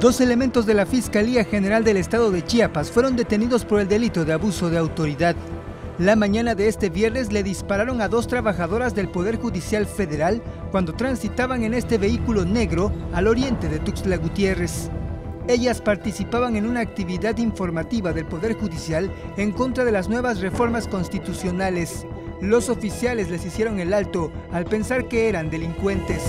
Dos elementos de la Fiscalía General del Estado de Chiapas fueron detenidos por el delito de abuso de autoridad. La mañana de este viernes le dispararon a dos trabajadoras del Poder Judicial Federal cuando transitaban en este vehículo negro al oriente de Tuxtla Gutiérrez. Ellas participaban en una actividad informativa del Poder Judicial en contra de las nuevas reformas constitucionales. Los oficiales les hicieron el alto al pensar que eran delincuentes.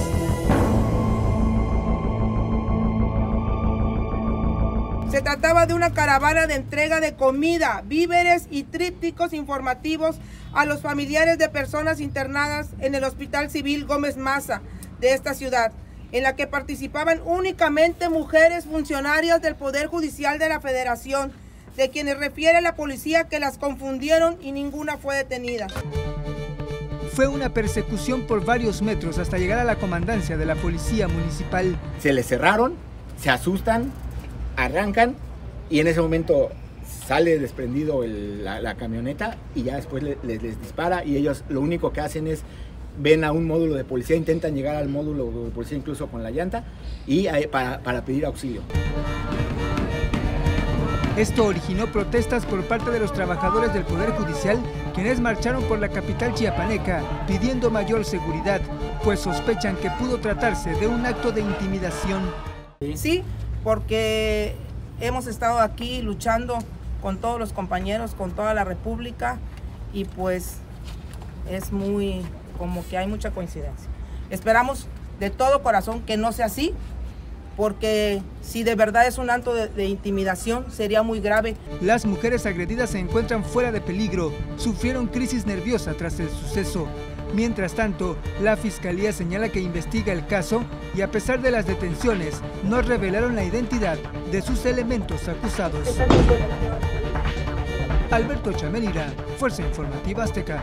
Se trataba de una caravana de entrega de comida, víveres y trípticos informativos a los familiares de personas internadas en el Hospital Civil Gómez Maza de esta ciudad, en la que participaban únicamente mujeres funcionarias del Poder Judicial de la Federación, de quienes refiere la policía que las confundieron y ninguna fue detenida. Fue una persecución por varios metros hasta llegar a la comandancia de la policía municipal. Se les cerraron, se asustan, arrancan y en ese momento sale desprendido la, camioneta y ya después les, dispara y ellos lo único que hacen es ven a un módulo de policía, intentan llegar al módulo de policía incluso con la llanta y para, para pedir auxilio. Esto originó protestas por parte de los trabajadores del Poder Judicial, quienes marcharon por la capital chiapaneca pidiendo mayor seguridad, pues sospechan que pudo tratarse de un acto de intimidación. Sí, porque hemos estado aquí luchando con todos los compañeros, con toda la República y pues es muy como que hay mucha coincidencia. Esperamos de todo corazón que no sea así, porque si de verdad es un acto de, de, intimidación sería muy grave. Las mujeres agredidas se encuentran fuera de peligro, sufrieron crisis nerviosa tras el suceso. Mientras tanto, la fiscalía señala que investiga el caso y a pesar de las detenciones, no revelaron la identidad de sus elementos acusados. Alberto Chamelira, Fuerza Informativa Azteca.